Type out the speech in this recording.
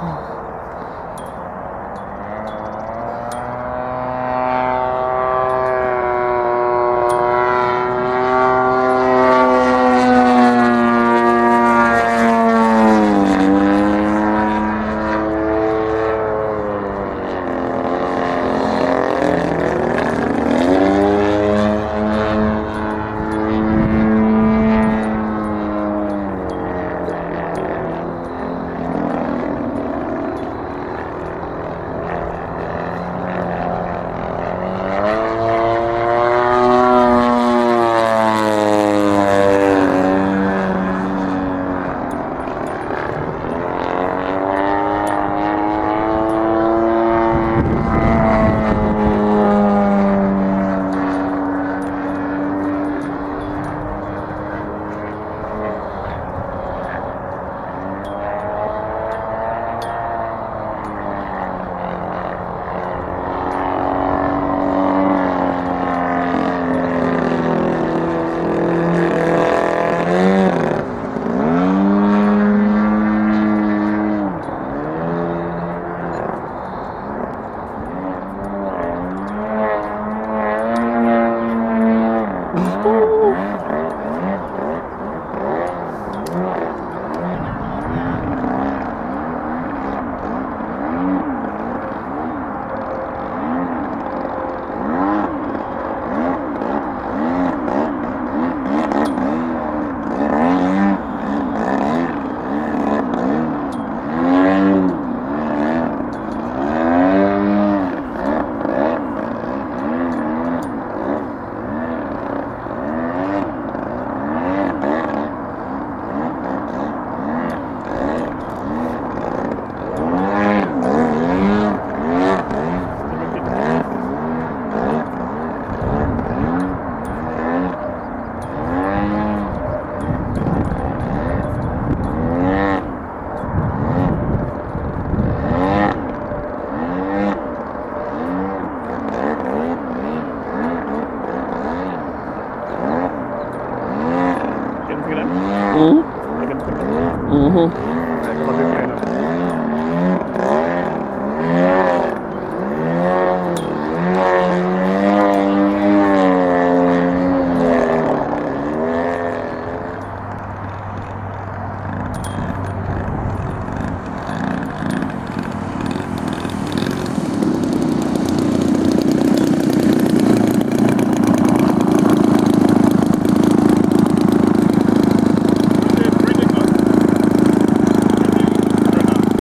Oh. 嗯。